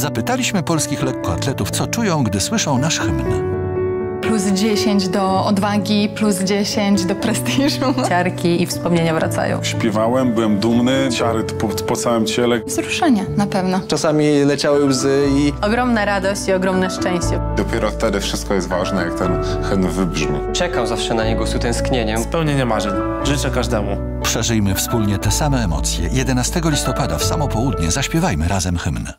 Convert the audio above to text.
Zapytaliśmy polskich lekkoatletów, co czują, gdy słyszą nasz hymn. Plus 10 do odwagi, plus 10 do prestiżu. Ciarki i wspomnienia wracają. Śpiewałem, byłem dumny, ciary po, po całym ciele. Wzruszenie na pewno. Czasami leciały łzy i Ogromna radość i ogromne szczęście. Dopiero wtedy wszystko jest ważne, jak ten hymn wybrzmi. Czekam zawsze na niego z utęsknieniem. Spełnienie marzeń. Życzę każdemu. Przeżyjmy wspólnie te same emocje. 11 listopada w samo południe zaśpiewajmy razem hymn.